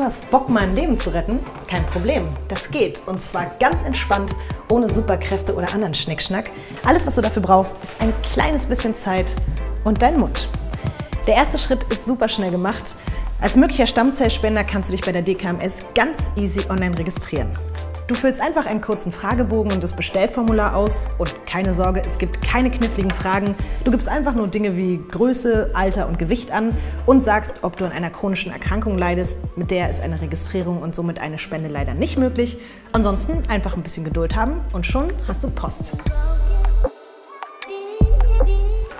hast Bock, mal ein Leben zu retten? Kein Problem, das geht. Und zwar ganz entspannt, ohne Superkräfte oder anderen Schnickschnack. Alles, was du dafür brauchst, ist ein kleines bisschen Zeit und dein Mund. Der erste Schritt ist super schnell gemacht. Als möglicher Stammzellspender kannst du dich bei der DKMS ganz easy online registrieren. Du füllst einfach einen kurzen Fragebogen und das Bestellformular aus und keine Sorge, es gibt keine kniffligen Fragen. Du gibst einfach nur Dinge wie Größe, Alter und Gewicht an und sagst, ob du an einer chronischen Erkrankung leidest. Mit der ist eine Registrierung und somit eine Spende leider nicht möglich. Ansonsten einfach ein bisschen Geduld haben und schon hast du Post.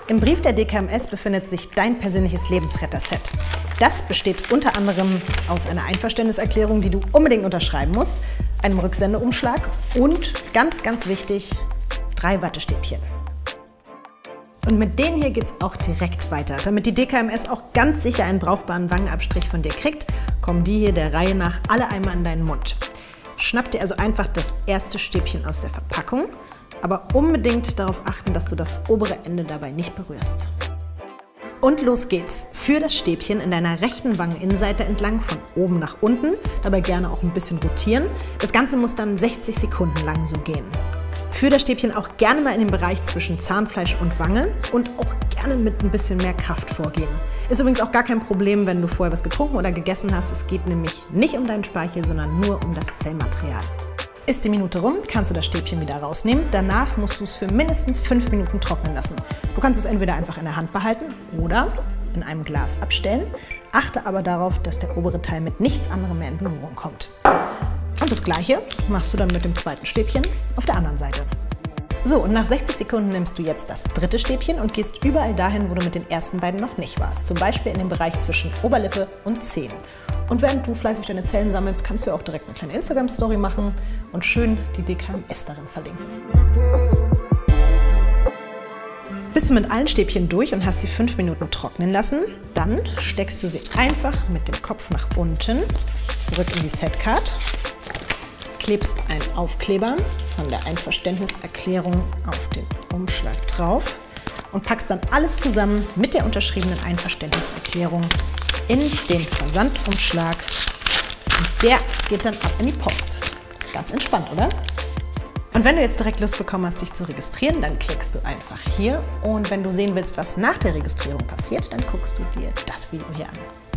Im Brief der DKMS befindet sich dein persönliches Lebensretter-Set. Das besteht unter anderem aus einer Einverständniserklärung, die du unbedingt unterschreiben musst, einem Rücksendeumschlag und, ganz, ganz wichtig, drei Wattestäbchen. Und mit denen hier geht es auch direkt weiter. Damit die DKMS auch ganz sicher einen brauchbaren Wangenabstrich von dir kriegt, kommen die hier der Reihe nach alle einmal in deinen Mund. Schnapp dir also einfach das erste Stäbchen aus der Verpackung, aber unbedingt darauf achten, dass du das obere Ende dabei nicht berührst. Und los geht's. Führ das Stäbchen in deiner rechten Wangeninnenseite entlang von oben nach unten, dabei gerne auch ein bisschen rotieren. Das Ganze muss dann 60 Sekunden lang so gehen. Führ das Stäbchen auch gerne mal in den Bereich zwischen Zahnfleisch und Wange und auch gerne mit ein bisschen mehr Kraft vorgehen. Ist übrigens auch gar kein Problem, wenn du vorher was getrunken oder gegessen hast. Es geht nämlich nicht um deinen Speichel, sondern nur um das Zellmaterial. Ist die Minute rum, kannst du das Stäbchen wieder rausnehmen. Danach musst du es für mindestens fünf Minuten trocknen lassen. Du kannst es entweder einfach in der Hand behalten oder in einem Glas abstellen. Achte aber darauf, dass der obere Teil mit nichts anderem mehr in Berührung kommt. Und das gleiche machst du dann mit dem zweiten Stäbchen auf der anderen Seite. So, und nach 60 Sekunden nimmst du jetzt das dritte Stäbchen und gehst überall dahin, wo du mit den ersten beiden noch nicht warst. Zum Beispiel in den Bereich zwischen Oberlippe und Zehen. Und während du fleißig deine Zellen sammelst, kannst du auch direkt eine kleine Instagram-Story machen und schön die DKMS darin verlinken. Bist du mit allen Stäbchen durch und hast sie fünf Minuten trocknen lassen, dann steckst du sie einfach mit dem Kopf nach unten zurück in die Setcard klebst einen Aufkleber von der Einverständniserklärung auf den Umschlag drauf und packst dann alles zusammen mit der unterschriebenen Einverständniserklärung in den Versandumschlag. Und der geht dann ab in die Post. Ganz entspannt, oder? Und wenn du jetzt direkt Lust bekommen hast, dich zu registrieren, dann klickst du einfach hier. Und wenn du sehen willst, was nach der Registrierung passiert, dann guckst du dir das Video hier an.